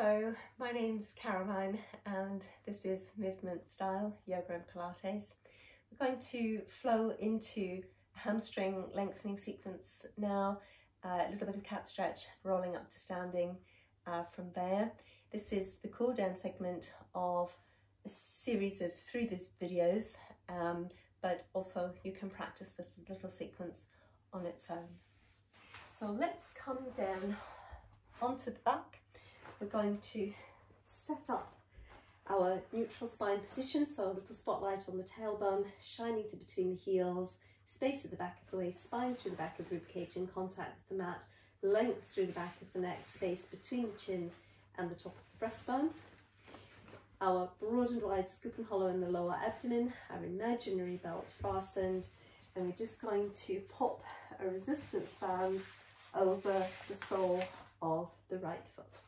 Hello, my name's Caroline and this is Movement Style Yoga and Pilates. We're going to flow into a hamstring lengthening sequence now, uh, a little bit of cat stretch, rolling up to standing uh, from there. This is the cool down segment of a series of three videos, um, but also you can practice this little sequence on its own. So let's come down onto the back we're going to set up our neutral spine position, so a little spotlight on the tailbone, shining to between the heels, space at the back of the waist, spine through the back of the ribcage in contact with the mat, length through the back of the neck, space between the chin and the top of the breastbone. Our broad and wide scoop and hollow in the lower abdomen, our imaginary belt fastened, and we're just going to pop a resistance band over the sole of the right foot.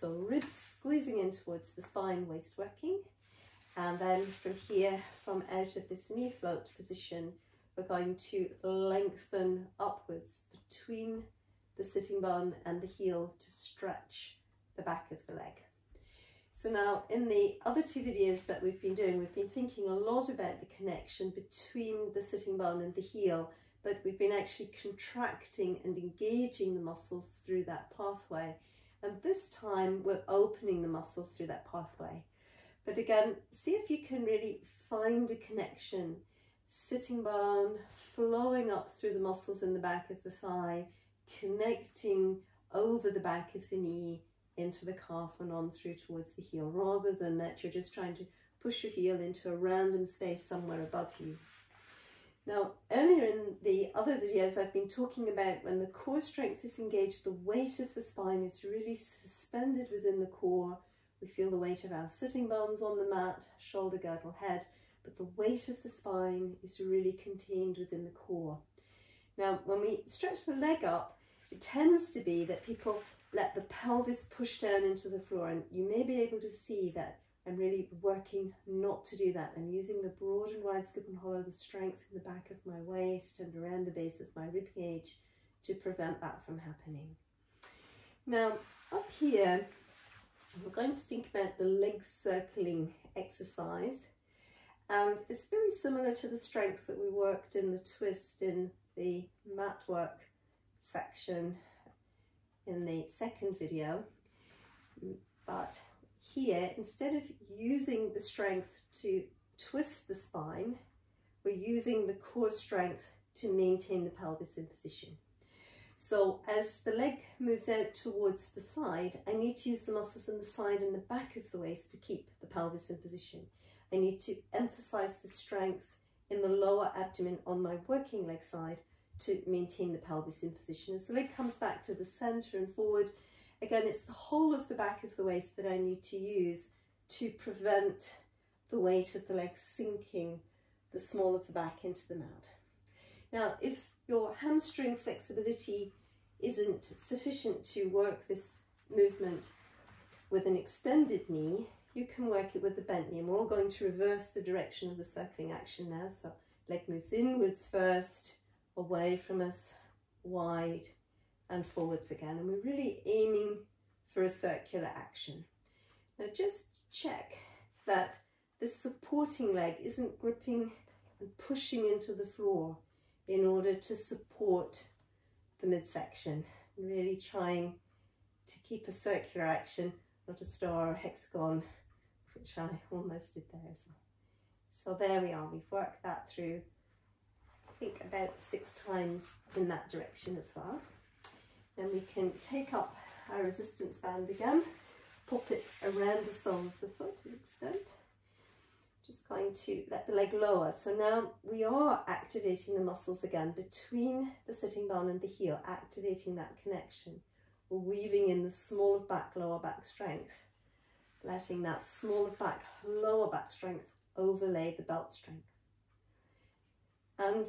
So ribs squeezing in towards the spine, waist working. And then from here, from out of this knee float position, we're going to lengthen upwards between the sitting bone and the heel to stretch the back of the leg. So now in the other two videos that we've been doing, we've been thinking a lot about the connection between the sitting bone and the heel, but we've been actually contracting and engaging the muscles through that pathway. And this time we're opening the muscles through that pathway. But again, see if you can really find a connection. Sitting bone, flowing up through the muscles in the back of the thigh, connecting over the back of the knee into the calf and on through towards the heel, rather than that you're just trying to push your heel into a random space somewhere above you. Now, earlier in the other videos, I've been talking about when the core strength is engaged, the weight of the spine is really suspended within the core. We feel the weight of our sitting bones on the mat, shoulder, girdle, head, but the weight of the spine is really contained within the core. Now, when we stretch the leg up, it tends to be that people let the pelvis push down into the floor, and you may be able to see that I'm really working not to do that. I'm using the broad and wide scoop and hollow, the strength in the back of my waist and around the base of my rib cage to prevent that from happening. Now, up here, we're going to think about the leg circling exercise. And it's very similar to the strength that we worked in the twist in the mat work section in the second video. But here, instead of using the strength to twist the spine, we're using the core strength to maintain the pelvis in position. So as the leg moves out towards the side, I need to use the muscles in the side and the back of the waist to keep the pelvis in position. I need to emphasize the strength in the lower abdomen on my working leg side to maintain the pelvis in position. As the leg comes back to the center and forward, Again, it's the whole of the back of the waist that I need to use to prevent the weight of the leg sinking the small of the back into the mat. Now, if your hamstring flexibility isn't sufficient to work this movement with an extended knee, you can work it with the bent knee. And we're all going to reverse the direction of the circling action now. So leg moves inwards first, away from us, wide, and forwards again. And we're really aiming for a circular action. Now just check that the supporting leg isn't gripping and pushing into the floor in order to support the midsection. Really trying to keep a circular action, not a star or hexagon, which I almost did there. So, so there we are, we've worked that through, I think about six times in that direction as well. Then we can take up our resistance band again, pop it around the sole of the foot to extent. Just going to let the leg lower. So now we are activating the muscles again between the sitting bone and the heel, activating that connection. We're weaving in the small back, lower back strength, letting that small back, lower back strength overlay the belt strength. And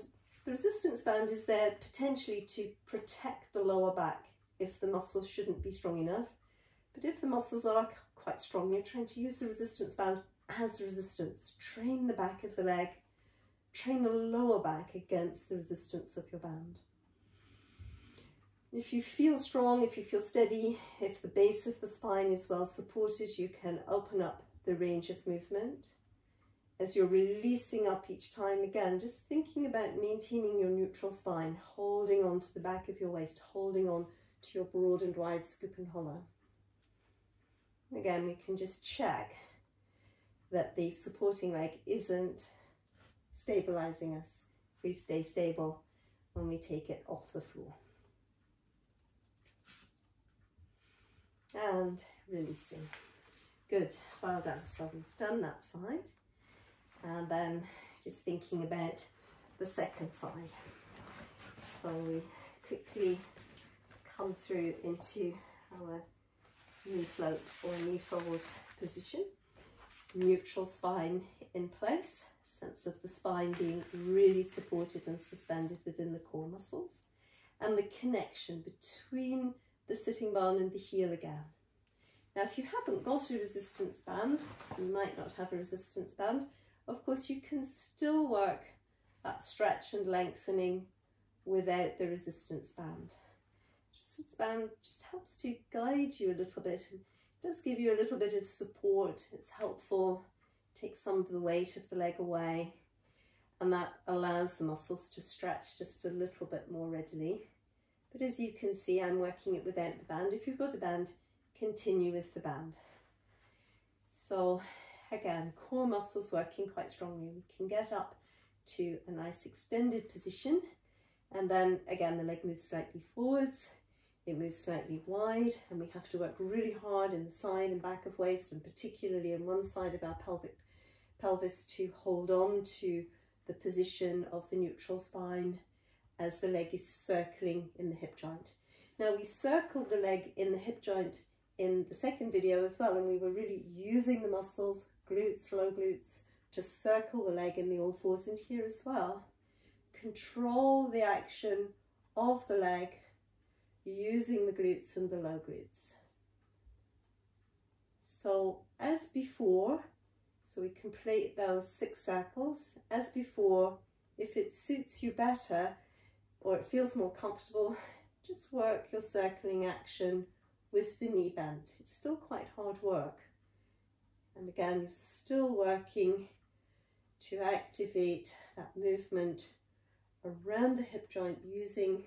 the resistance band is there potentially to protect the lower back if the muscles shouldn't be strong enough. But if the muscles are quite strong, you're trying to use the resistance band as resistance. Train the back of the leg, train the lower back against the resistance of your band. If you feel strong, if you feel steady, if the base of the spine is well supported, you can open up the range of movement. As you're releasing up each time, again, just thinking about maintaining your neutral spine, holding on to the back of your waist, holding on to your broad and wide scoop and hollow. Again, we can just check that the supporting leg isn't stabilizing us. We stay stable when we take it off the floor. And releasing. Good, well done. So we've done that side. And then just thinking about the second side. So we quickly come through into our knee float or knee fold position. Neutral spine in place, sense of the spine being really supported and suspended within the core muscles, and the connection between the sitting bone and the heel again. Now, if you haven't got a resistance band, you might not have a resistance band, of course you can still work that stretch and lengthening without the resistance band. Resistance band just helps to guide you a little bit and does give you a little bit of support. It's helpful, takes some of the weight of the leg away, and that allows the muscles to stretch just a little bit more readily. But as you can see, I'm working it without the band. If you've got a band, continue with the band. So again, core muscles working quite strongly. We can get up to a nice extended position and then again the leg moves slightly forwards it moves slightly wide and we have to work really hard in the side and back of waist and particularly in one side of our pelvic pelvis to hold on to the position of the neutral spine as the leg is circling in the hip joint. Now we circled the leg in the hip joint in the second video as well and we were really using the muscles, glutes, low glutes, to circle the leg in the all fours and here as well. Control the action of the leg using the glutes and the low glutes. So as before, so we complete those six circles. As before, if it suits you better or it feels more comfortable, just work your circling action with the knee bent. It's still quite hard work. And again, you're still working to activate that movement around the hip joint using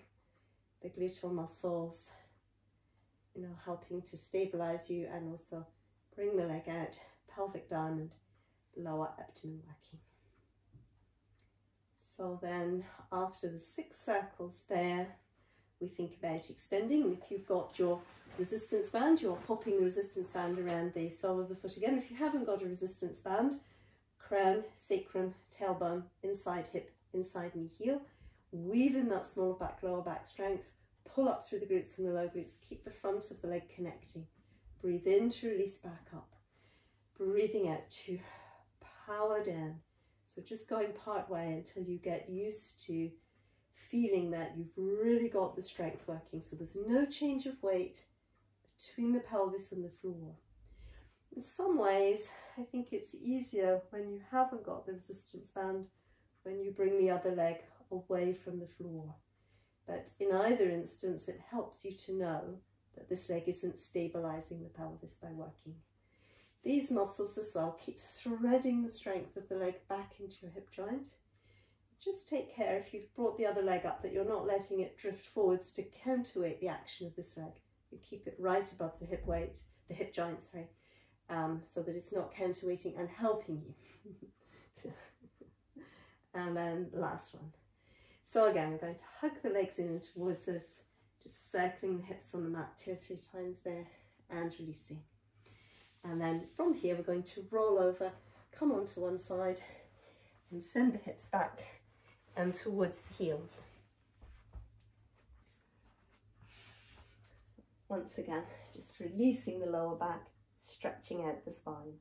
the gluteal muscles, you know, helping to stabilize you and also bring the leg out, pelvic and lower abdomen working. So then after the six circles there, we think about extending. If you've got your resistance band, you're popping the resistance band around the sole of the foot again. If you haven't got a resistance band, crown, sacrum, tailbone, inside hip, inside knee heel, weave in that small back, lower back strength, pull up through the glutes and the low glutes, keep the front of the leg connecting. Breathe in to release back up. Breathing out to power down. So just going part way until you get used to feeling that you've really got the strength working. So there's no change of weight between the pelvis and the floor. In some ways, I think it's easier when you haven't got the resistance band, when you bring the other leg away from the floor. But in either instance, it helps you to know that this leg isn't stabilizing the pelvis by working. These muscles as well keep threading the strength of the leg back into your hip joint. Just take care if you've brought the other leg up that you're not letting it drift forwards to counterweight the action of this leg. You keep it right above the hip weight, the hip joint, sorry, um, so that it's not counterweighting and helping you. and then last one. So again, we're going to hug the legs in towards us, just circling the hips on the mat two or three times there and releasing. And then from here, we're going to roll over, come onto one side and send the hips back and towards the heels. Once again, just releasing the lower back, stretching out the spine.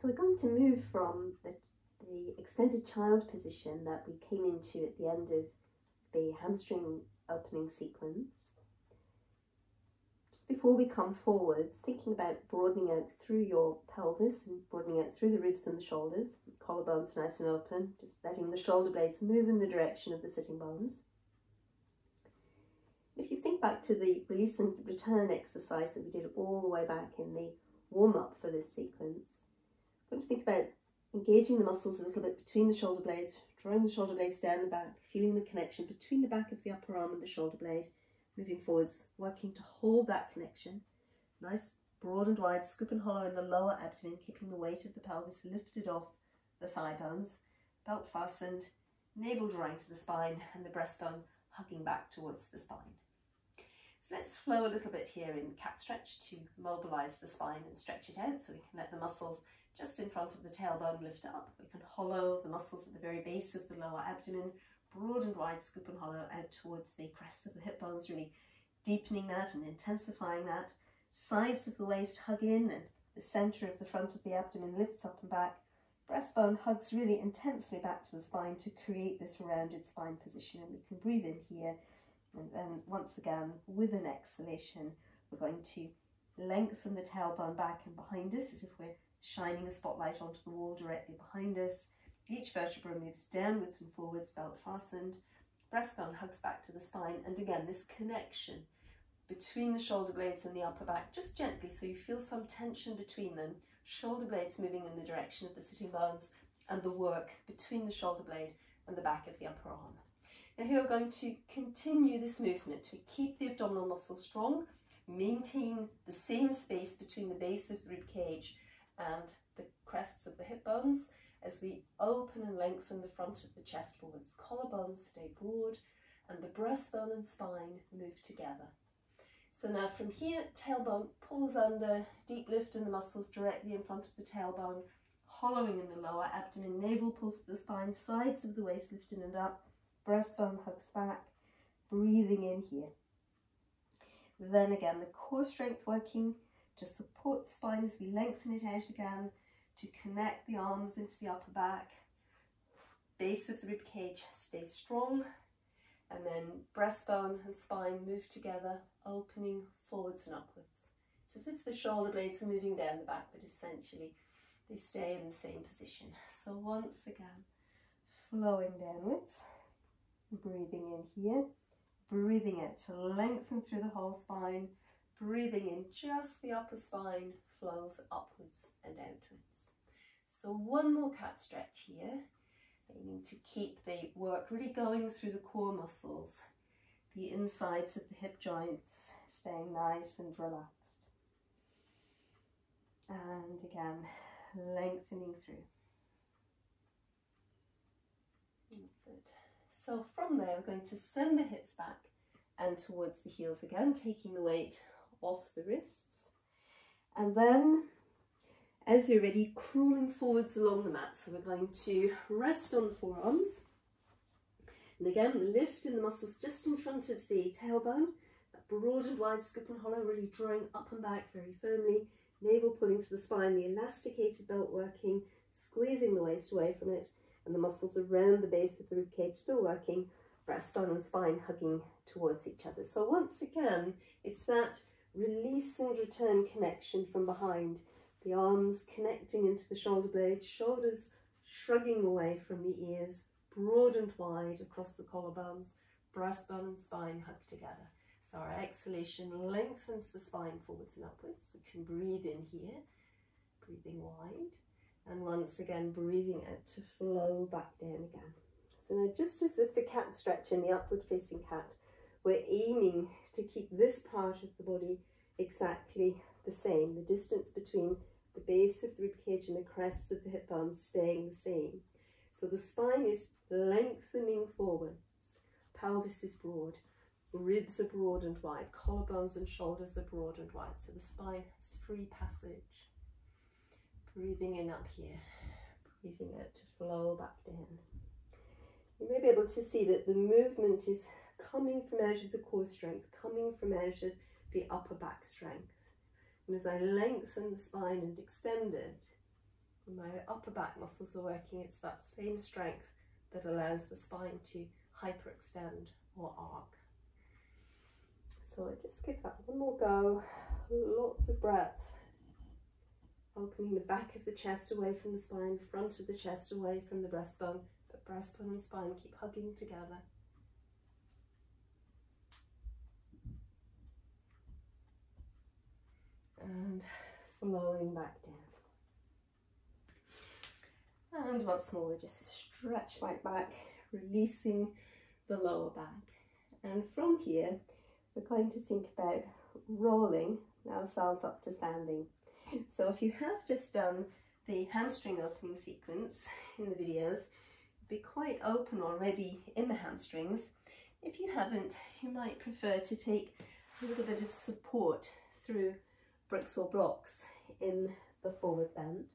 So we're going to move from the, the extended child position that we came into at the end of the hamstring opening sequence. Before we come forwards, thinking about broadening out through your pelvis and broadening out through the ribs and the shoulders, collarbones nice and open, just letting the shoulder blades move in the direction of the sitting bones. If you think back to the release and return exercise that we did all the way back in the warm up for this sequence, I'm going to think about engaging the muscles a little bit between the shoulder blades, drawing the shoulder blades down the back, feeling the connection between the back of the upper arm and the shoulder blade, moving forwards, working to hold that connection. Nice broad and wide scoop and hollow in the lower abdomen, keeping the weight of the pelvis lifted off the thigh bones, belt fastened, navel drawing to the spine, and the breastbone hugging back towards the spine. So let's flow a little bit here in cat stretch to mobilize the spine and stretch it out so we can let the muscles just in front of the tailbone lift up. We can hollow the muscles at the very base of the lower abdomen, broad and wide scoop and hollow out towards the crest of the hip bones, really deepening that and intensifying that. Sides of the waist hug in and the center of the front of the abdomen lifts up and back. Breastbone hugs really intensely back to the spine to create this rounded spine position and we can breathe in here and then once again with an exhalation we're going to lengthen the tailbone back and behind us as if we're shining a spotlight onto the wall directly behind us each vertebra moves downwards and forwards, belt fastened. Breastbone hugs back to the spine. And again, this connection between the shoulder blades and the upper back, just gently so you feel some tension between them. Shoulder blades moving in the direction of the sitting bones and the work between the shoulder blade and the back of the upper arm. Now here we're going to continue this movement to keep the abdominal muscles strong, maintain the same space between the base of the rib cage and the crests of the hip bones as we open and lengthen the front of the chest forwards. Collarbones stay broad and the breastbone and spine move together. So now from here, tailbone pulls under, deep lift in the muscles directly in front of the tailbone, hollowing in the lower abdomen, navel pulls to the spine, sides of the waist lifting and up, breastbone hugs back, breathing in here. Then again, the core strength working to support the spine as we lengthen it out again, to connect the arms into the upper back. Base of the rib cage stay strong. And then breastbone and spine move together, opening forwards and upwards. It's as if the shoulder blades are moving down the back, but essentially they stay in the same position. So once again, flowing downwards, breathing in here, breathing out to lengthen through the whole spine, breathing in just the upper spine flows upwards and outwards. So one more cat stretch here, aiming to keep the work really going through the core muscles, the insides of the hip joints staying nice and relaxed. And again, lengthening through. So from there, we're going to send the hips back and towards the heels again, taking the weight off the wrists. And then as you're ready, crawling forwards along the mat. So we're going to rest on the forearms. And again, lift in the muscles just in front of the tailbone. That broad and wide scoop and hollow, really drawing up and back very firmly. Navel pulling to the spine, the elasticated belt working, squeezing the waist away from it. And the muscles around the base of the ribcage still working. Breastbone and spine hugging towards each other. So once again, it's that release and return connection from behind the arms connecting into the shoulder blades, shoulders shrugging away from the ears, broad and wide across the collarbones, breastbone and spine hugged together. So our exhalation lengthens the spine forwards and upwards. We can breathe in here, breathing wide, and once again breathing out to flow back down again. So now just as with the cat stretch in the upward facing cat, we're aiming to keep this part of the body exactly the same, the distance between the base of the ribcage and the crests of the hip bones staying the same. So the spine is lengthening forwards, pelvis is broad, ribs are broad and wide, collarbones and shoulders are broad and wide. So the spine has free passage. Breathing in up here, breathing out to flow back down. You may be able to see that the movement is coming from out of the core strength, coming from out of the upper back strength. And as I lengthen the spine and extend it, my upper back muscles are working, it's that same strength that allows the spine to hyperextend or arc. So I just give that one more go. Lots of breath. Opening the back of the chest away from the spine, front of the chest away from the breastbone, but breastbone and spine keep hugging together. And flowing back down. And once more, just stretch right back, releasing the lower back. And from here, we're going to think about rolling ourselves up to standing. So if you have just done the hamstring opening sequence in the videos, be quite open already in the hamstrings. If you haven't, you might prefer to take a little bit of support through bricks or blocks in the forward bend.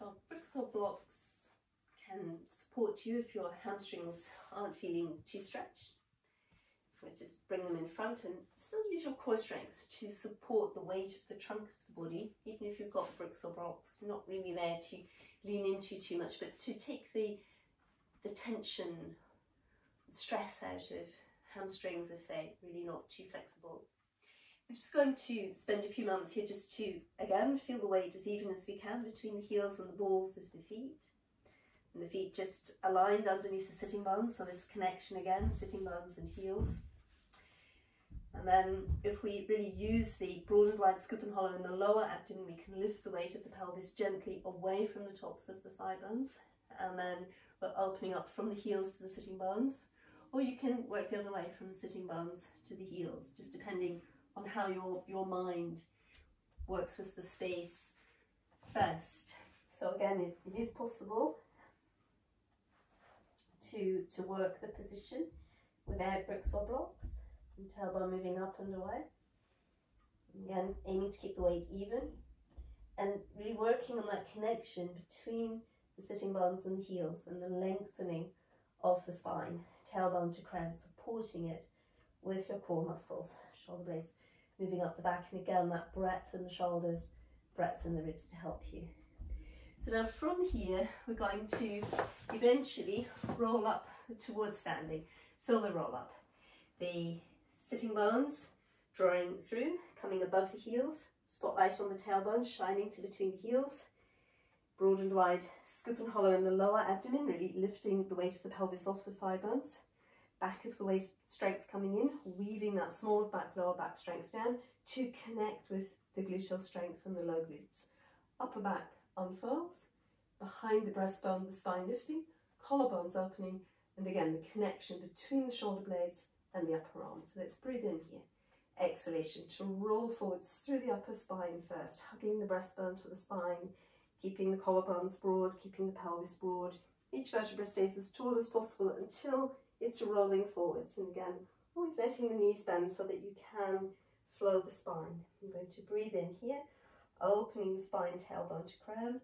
So bricks or blocks can support you if your hamstrings aren't feeling too stretched. Let's just bring them in front and still use your core strength to support the weight of the trunk of the body, even if you've got bricks or blocks, not really there to lean into too much, but to take the, the tension, stress out of hamstrings if they're really not too flexible. We're just going to spend a few moments here just to, again, feel the weight as even as we can between the heels and the balls of the feet. And the feet just aligned underneath the sitting bones, so this connection again, sitting bones and heels. And then if we really use the broad and wide scoop and hollow in the lower abdomen, we can lift the weight of the pelvis gently away from the tops of the thigh bones. And then we're opening up from the heels to the sitting bones. Or you can work the other way from the sitting bones to the heels, just depending on how your, your mind works with the space first. So again, it, it is possible to, to work the position without bricks or blocks and tailbone moving up and away. Again, aiming to keep the weight even and really working on that connection between the sitting bones and the heels and the lengthening of the spine, tailbone to crown, supporting it with your core muscles, shoulder blades moving up the back and again that breadth in the shoulders, breadth in the ribs to help you. So now from here we're going to eventually roll up towards standing. So the roll up. The sitting bones drawing through, coming above the heels, spotlight on the tailbone shining to between the heels, broad and wide scoop and hollow in the lower abdomen, really lifting the weight of the pelvis off the thigh bones back of the waist strength coming in, weaving that small back, lower back strength down to connect with the gluteal strength and the low glutes. Upper back unfurls, behind the breastbone, the spine lifting, collarbones opening, and again, the connection between the shoulder blades and the upper arms. So let's breathe in here. Exhalation to roll forwards through the upper spine first, hugging the breastbone to the spine, keeping the collarbones broad, keeping the pelvis broad. Each vertebra stays as tall as possible until it's rolling forwards. And again, always letting the knees bend so that you can flow the spine. I'm going to breathe in here, opening spine, tailbone to crown,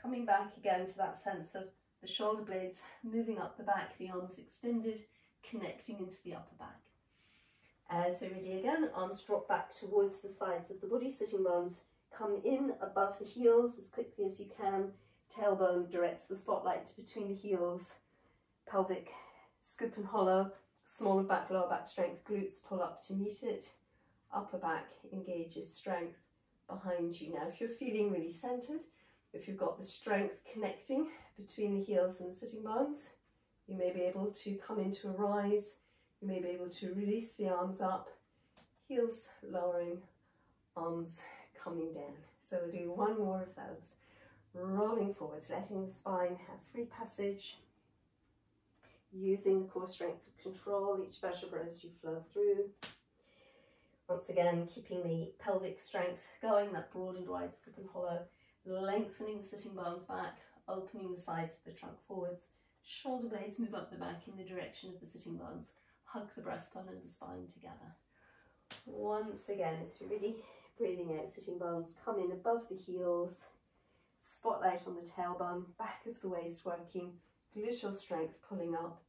coming back again to that sense of the shoulder blades moving up the back, the arms extended, connecting into the upper back. As we're ready again, arms drop back towards the sides of the body, sitting bones come in above the heels as quickly as you can. Tailbone directs the spotlight between the heels. Pelvic scoop and hollow, smaller back, lower back strength, glutes pull up to meet it. Upper back engages strength behind you. Now, if you're feeling really centered, if you've got the strength connecting between the heels and the sitting bones, you may be able to come into a rise. You may be able to release the arms up, heels lowering, arms coming down. So we'll do one more of those. Rolling forwards, letting the spine have free passage. Using the core strength to control each vertebra as you flow through. Once again, keeping the pelvic strength going, that broad and wide scoop and hollow, lengthening the sitting bones back, opening the sides of the trunk forwards, shoulder blades move up the back in the direction of the sitting bones, hug the breastbone and the spine together. Once again, as you're ready, breathing out, sitting bones come in above the heels, spotlight on the tailbone, back of the waist working, gluteal strength pulling up,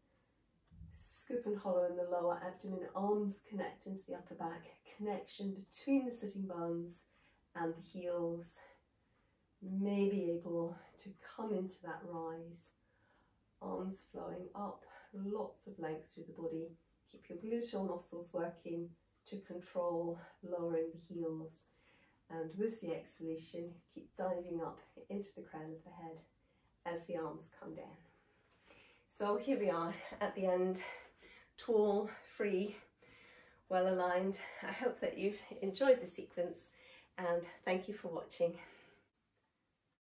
scoop and hollow in the lower abdomen, arms connect into the upper back, connection between the sitting bones and the heels. May be able to come into that rise, arms flowing up, lots of length through the body. Keep your gluteal muscles working to control lowering the heels. And with the exhalation, keep diving up into the crown of the head as the arms come down. So here we are at the end, tall, free, well aligned. I hope that you've enjoyed the sequence and thank you for watching.